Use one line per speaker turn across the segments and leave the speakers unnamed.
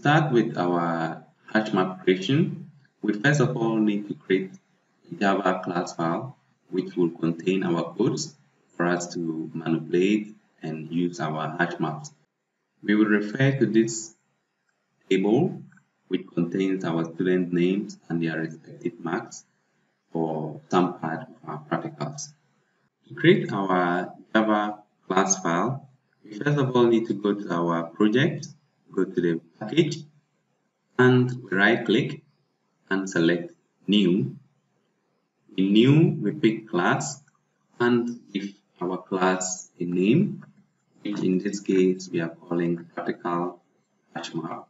start with our hash map creation, we first of all need to create a Java class file which will contain our codes for us to manipulate and use our hash maps. We will refer to this table which contains our student names and their respective marks for some part of our practicals. To create our Java class file, we first of all need to go to our project, go to the package, and right click and select new. In new, we pick class and give our class a name, which in this case we are calling practical HashMap.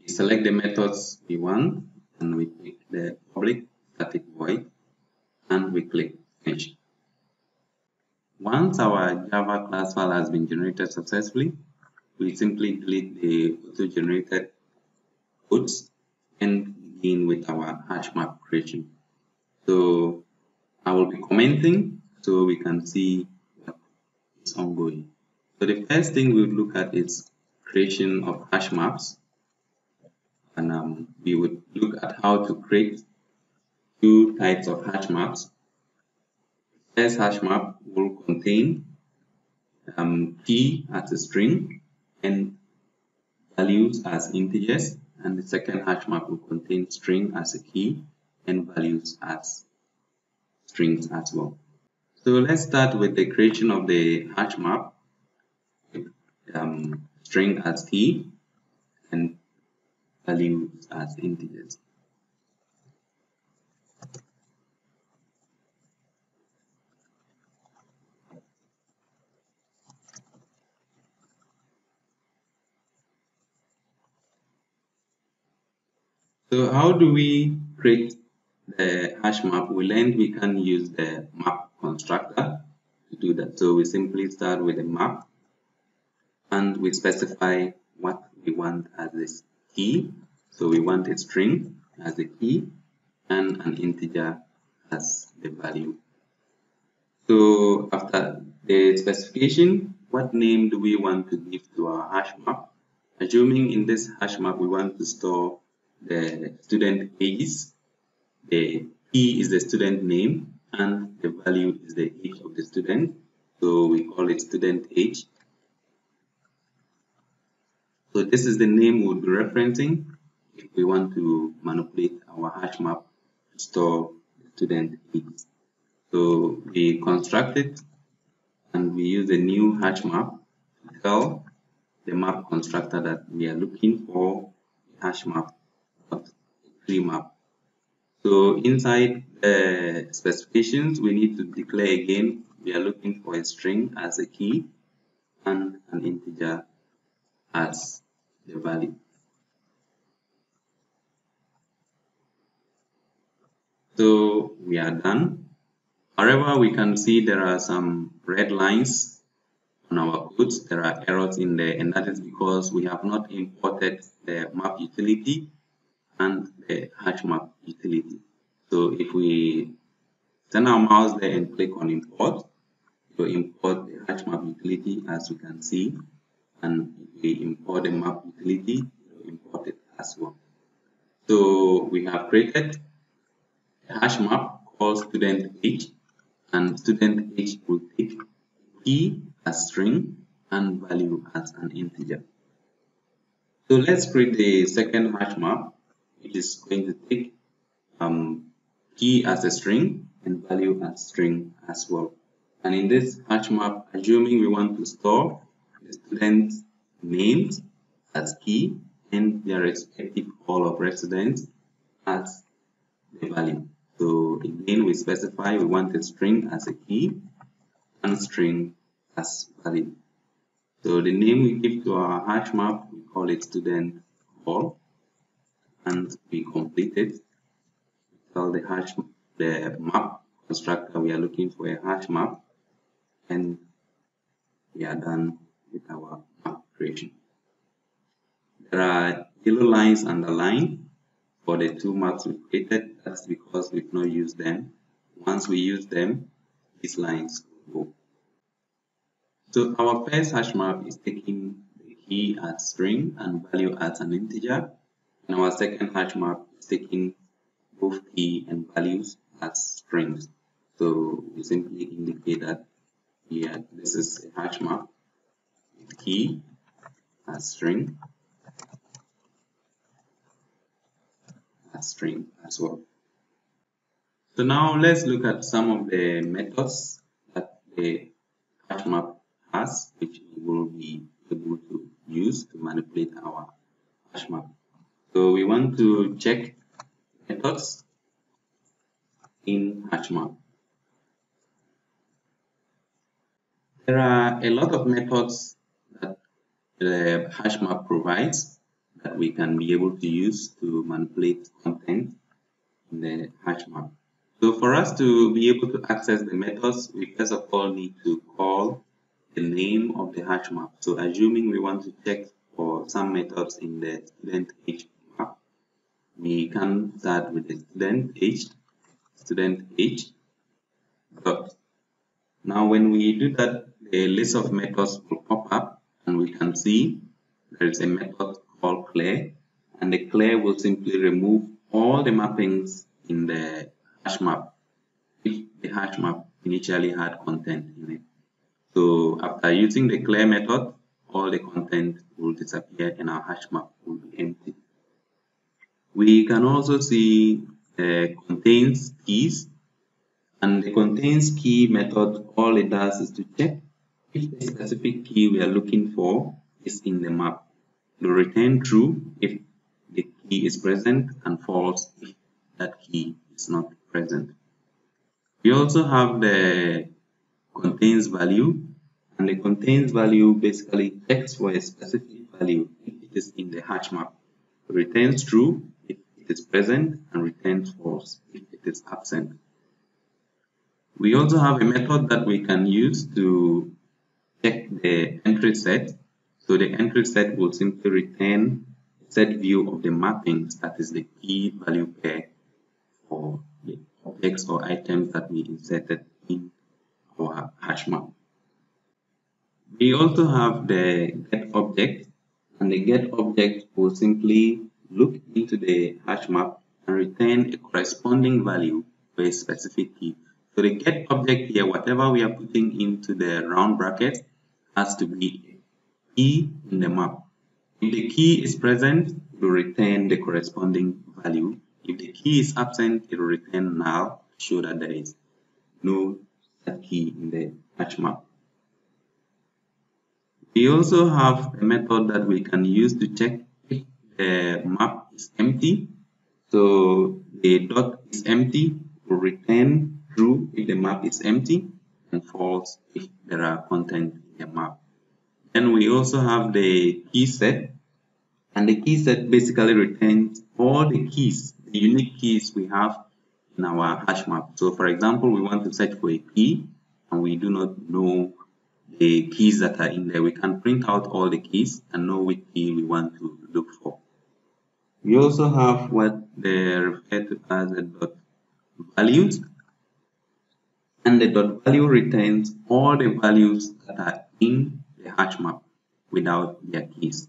We select the methods we want and we pick the public static void and we click finish. Once our Java class file has been generated successfully, we simply delete the auto-generated codes and begin with our hash map creation. So I will be commenting so we can see what is ongoing. So the first thing we would look at is creation of hash maps. And um, we would look at how to create two types of hash maps First hash map will contain um, key as a string and values as integers and the second hash map will contain string as a key and values as strings as well. So let's start with the creation of the hash map with um, string as key and values as integers. So how do we create the hash map? We learned we can use the map constructor to do that. So we simply start with a map and we specify what we want as this key. So we want a string as a key and an integer as the value. So after the specification, what name do we want to give to our hash map? Assuming in this hash map we want to store the student age, the key is the student name, and the value is the age of the student. So we call it student age. So this is the name we'll be referencing if we want to manipulate our hash map to store the student age. So we construct it and we use a new hash map to tell the map constructor that we are looking for hash map tree map. So inside the specifications, we need to declare again, we are looking for a string as a key and an integer as the value. So we are done. However, we can see there are some red lines on our codes. There are errors in there and that is because we have not imported the map utility and the HashMap utility. So if we send our mouse there and click on import, it will import the HashMap utility as you can see. And if we import the map utility, it will import it as well. So we have created a hash map called student age and student age will take key as string and value as an integer. So let's create the second hash map it is going to take um, key as a string and value as string as well. And in this hash map, assuming we want to store the student names as key and their respective hall of residence as the value. So again, we specify we want a string as a key and string as value. So the name we give to our hash map, we call it student call and we completed. Tell the hash the map constructor we are looking for a hash map. And we are done with our map creation. There are yellow lines underlined for the two maps we created. That's because we've not used them. Once we use them these lines will go. So our first hash map is taking the key as string and value as an integer. And our second hash map is taking both key and values as strings. So we simply indicate that here this is a hash map with key as string as string as well. So now let's look at some of the methods that the hash map has which we will be able to use to manipulate our hash map. So we want to check methods in HashMap. There are a lot of methods that the HashMap provides that we can be able to use to manipulate content in the HashMap. So for us to be able to access the methods, we first of all need to call the name of the HashMap. So assuming we want to check for some methods in the student age map, we can start with the student age, student age dot. Now when we do that, a list of methods will pop up and we can see there is a method called clear and the clear will simply remove all the mappings in the hash map if the hash map initially had content in it. So after using the clear method, all the content will disappear and our hash map will be empty. We can also see uh, contains keys and the contains key method all it does is to check if the specific key we are looking for is in the map. It will return true if the key is present and false if that key is not present. We also have the contains value and the contains value basically checks for a specific value if it is in the hash map. It returns true is present and returns false if it is absent. We also have a method that we can use to check the entry set. So the entry set will simply return a set view of the mappings that is the key value pair for the objects or items that we inserted in our hash map. We also have the get object and the get object will simply look into the hash map and return a corresponding value for a specific key. So the get object here, whatever we are putting into the round bracket has to be a key in the map. If the key is present, it will return the corresponding value. If the key is absent, it will return null to show that there is no key in the hash map. We also have a method that we can use to check the map is empty. So the dot is empty will return true if the map is empty and false if there are content in the map. Then we also have the key set and the key set basically returns all the keys, the unique keys we have in our hash map. So for example, we want to search for a key and we do not know the keys that are in there. We can print out all the keys and know which key we want to look for. We also have what they refer to as the dot values and the dot value returns all the values that are in the hash map without their keys.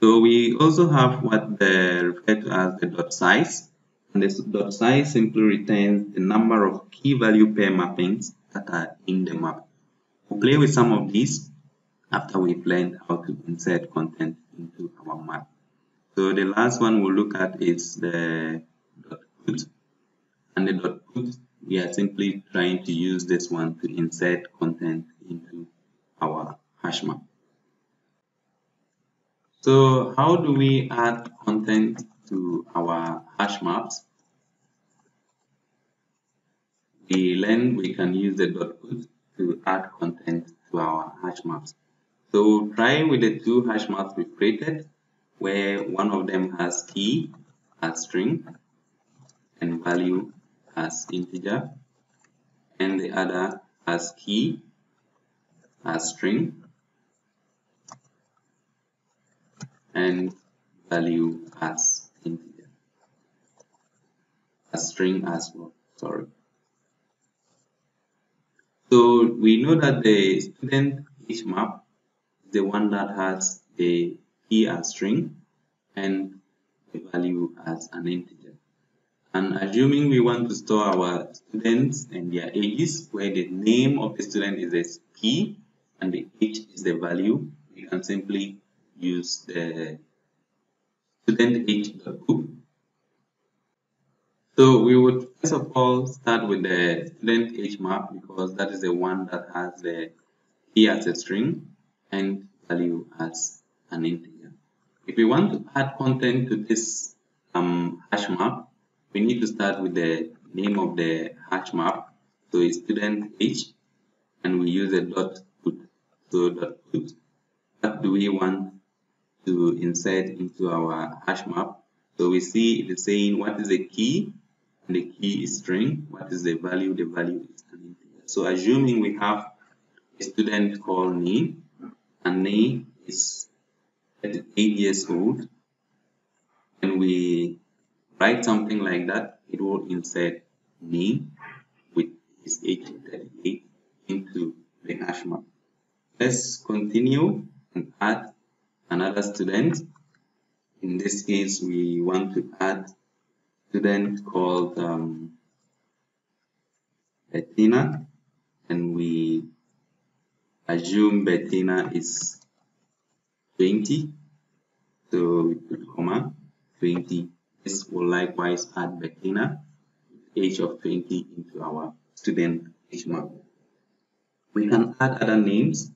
So we also have what they refer to as the dot size and this dot size simply returns the number of key value pair mappings that are in the map. We'll play with some of these after we've learned how to insert content into our map. So the last one we'll look at is the dot put and the dot put we are simply trying to use this one to insert content into our hash map. So how do we add content to our hash maps? We learn we can use the dot put to add content to our hash maps. So try with the two hash maps we've created where one of them has key as string and value as integer and the other as key as string and value as integer as string as well sorry. So we know that the student age map is the one that has the key as string and the value as an integer. And assuming we want to store our students and their ages, where the name of the student is a key and the age is the value, we can simply use the student age group. So we would first of all start with the student age map because that is the one that has the key as a string and value as an integer. If we want to add content to this um, hash map, we need to start with the name of the hash map. So it's student age, and we use a dot put. So dot put, what do we want to insert into our hash map? So we see it is saying what is the key and the key is string. What is the value? The value is an integer. So assuming we have a student called Ni and Ni is 38 years old and we write something like that, it will insert Ni with his age 38 into the hash map. Let's continue and add another student. In this case, we want to add student called um, Bettina and we assume Bettina is 20 so we put comma 20 this will likewise add Bettina age of 20 into our student age map we can add other names.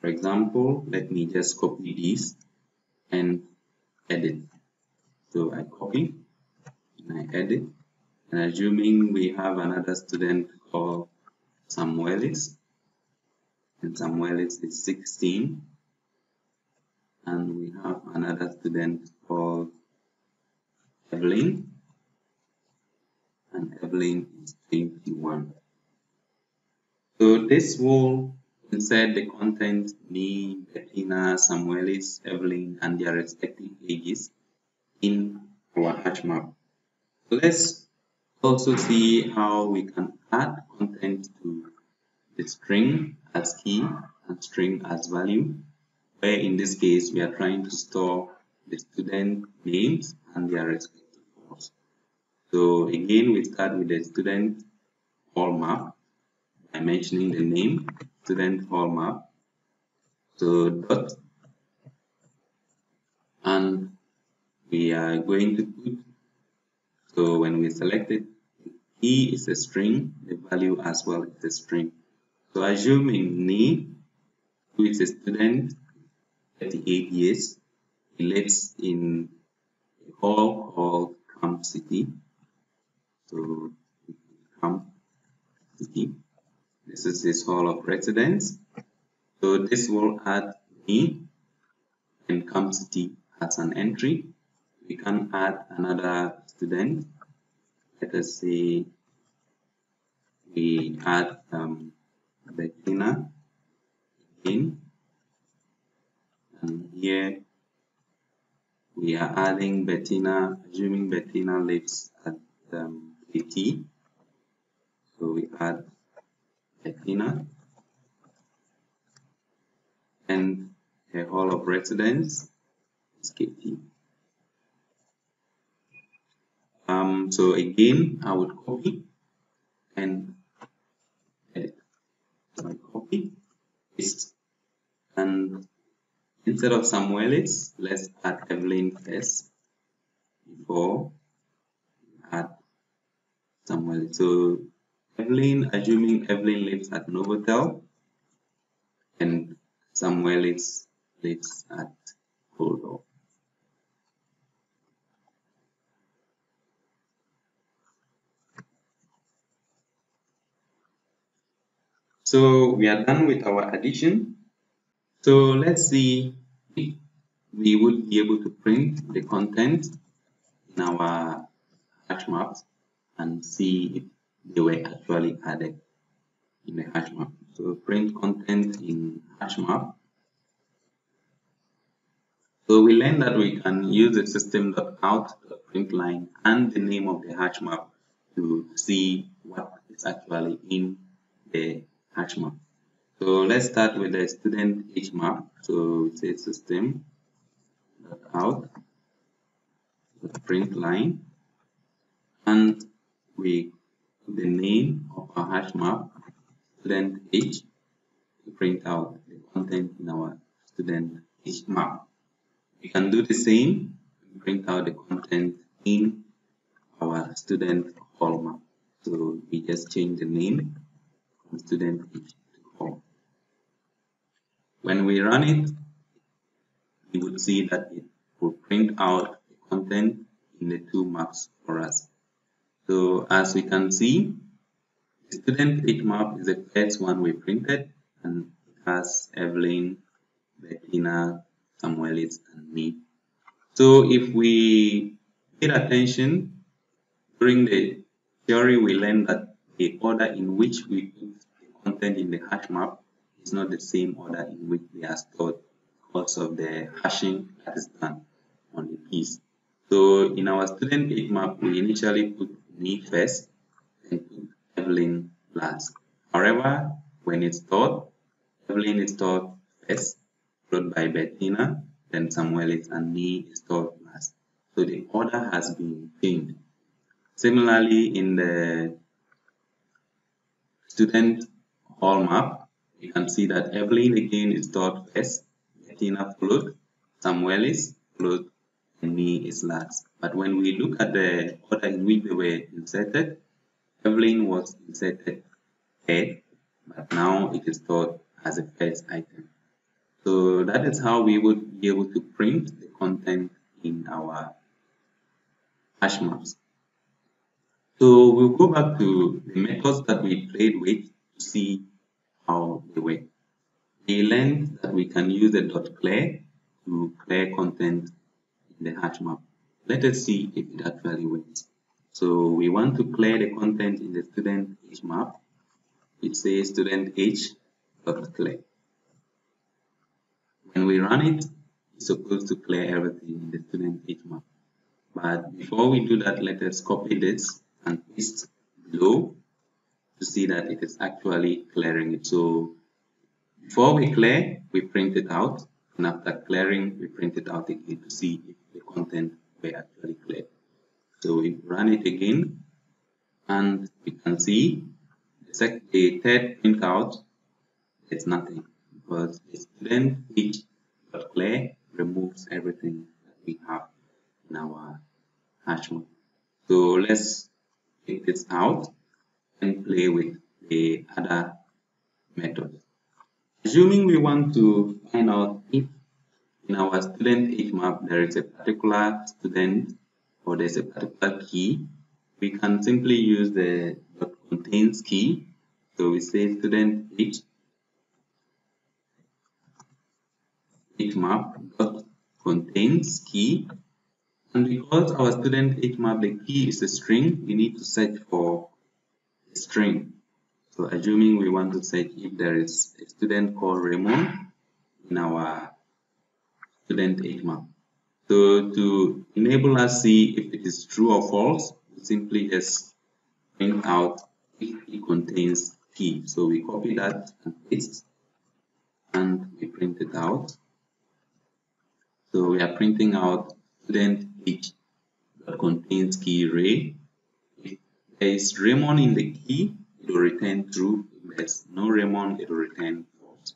For example let me just copy this and edit so I copy and I edit and assuming we have another student called Samuelis and Samuelis is 16 and we have another student called Evelyn. And Evelyn is 21 so this will insert the content me, Bettina, Samuelis, Evelyn and their respective ages in our hash map so let's also see how we can add content to the string as key and string as value where in this case we are trying to store the student names and their respective roles. So again we start with the student hall map by mentioning the name student hall map. So dot and we are going to put so when we select it key is a string the value as well is a string so assuming Ni, who is a student, 38 years, he lives in a hall called Camp City. So Camp City. This is his hall of residence. So this will add me and Camp City as an entry. We can add another student. Let us say we add um, Bettina and here. We are adding Bettina assuming Bettina lives at um, so we add Bettina. And her hall of residence is um, so again I would copy and I copy, paste, and instead of Samuelis, let's add Evelyn first before add Samuelis. So Evelyn, assuming Evelyn lives at Novotel, and Samuelis lives at Coldor. So we are done with our addition. So let's see if we would be able to print the content in our hash maps and see if they were actually added in the hash map. So print content in hash map. So we learned that we can use the system.out.println and the name of the hash map to see what is actually in the hash map. So let's start with the student age map. So we say system out print line and we put the name of our hash map student age to print out the content in our student age map. We can do the same and print out the content in our student hall map. So we just change the name from student hall. When we run it, we would see that it will print out the content in the two maps for us. So as we can see, the student age map is the first one we printed and it has Evelyn, Bettina, Samuelis and me. So if we pay attention during the theory we learned that the order in which we put the content in the hash map is not the same order in which they are stored because of the hashing that is done on the keys. So in our student age map, we initially put me first and put Evelyn last. However, when it's stored, Evelyn is stored first, followed by Bettina, then Samuelis and me is stored last. So the order has been changed. Similarly, in the student hall map, you can see that Evelyn again is stored first, Bettina followed, Samuelis followed and me is last. But when we look at the order in which they were inserted, Evelyn was inserted third, but now it is stored as a first item. So that is how we would be able to print the content in our hash maps. So we'll go back to the methods that we played with to see how they work. We learned that we can use the dot clear to clear content in the hash map. Let us see if it actually works. So we want to clear the content in the student age map. It says student age dot clear. When we run it, it's supposed to clear everything in the student age map. But before we do that, let us copy this and paste below to see that it is actually clearing it. So before we clear, we print it out. And after clearing, we print it out again to see if the content were actually cleared. So we run it again and we can see the, sec the third printout it's nothing because the student each clear removes everything that we have in our hash map. So let's take this out and play with the other methods. Assuming we want to find out if in our student age map there is a particular student or there's a particular key, we can simply use the contains key. So we say student H H map dot contains key and because our student age map the key is a string, we need to search for string. So assuming we want to search if there is a student called Raymond in our student age map. So to enable us see if it is true or false, we simply just print out if it contains key. So we copy that and paste and we print it out. So we are printing out student age that contains key Ray. There is Raymond in the key, it will return true. If there's no Raymond, it will return false.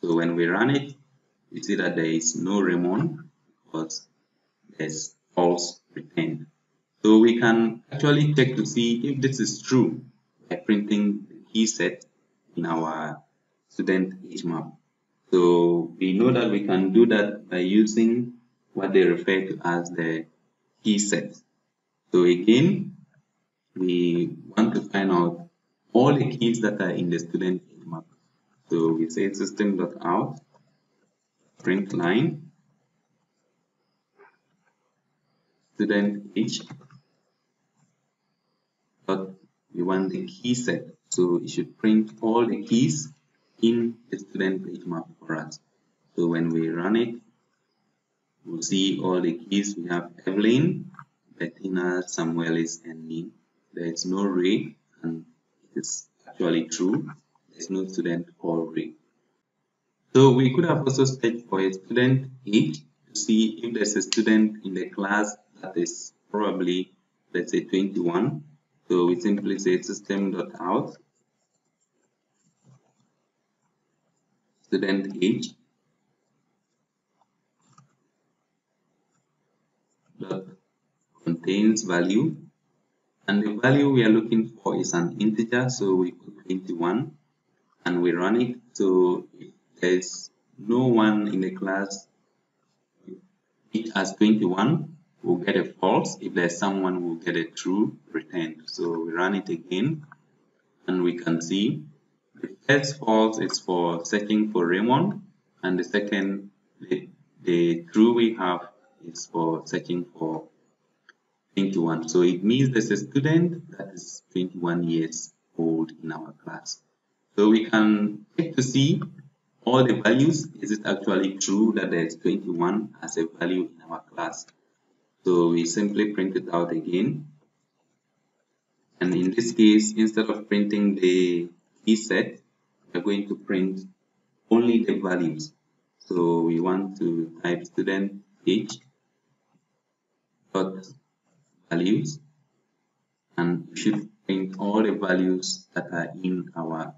So when we run it, we see that there is no Raymond because there's false returned. So we can actually check to see if this is true by printing the key set in our student HMAP. So we know that we can do that by using what they refer to as the key set. So again, we want to find out all the keys that are in the student map. So we say system.out print line student age but we want the key set. So it should print all the keys in the student age map for us. So when we run it we'll see all the keys. We have Evelyn Bettina Samuelis and me there is no Ray and it is actually true. There's no student called Ray. So we could have also searched for a student H to see if there's a student in the class that is probably, let's say 21. So we simply say system.out student age dot contains value and the value we are looking for is an integer so we put 21 and we run it. So if there's no one in the class it as 21 we'll get a false. If there's someone we'll get a true returned so we run it again and we can see the first false is for searching for Raymond and the second the, the true we have is for searching for 21 so it means there's a student that is 21 years old in our class. So we can check to see all the values. Is it actually true that there's 21 as a value in our class? So we simply print it out again. And in this case instead of printing the key set we're going to print only the values. So we want to type student age dot values and we should print all the values that are in our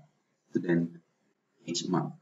student age map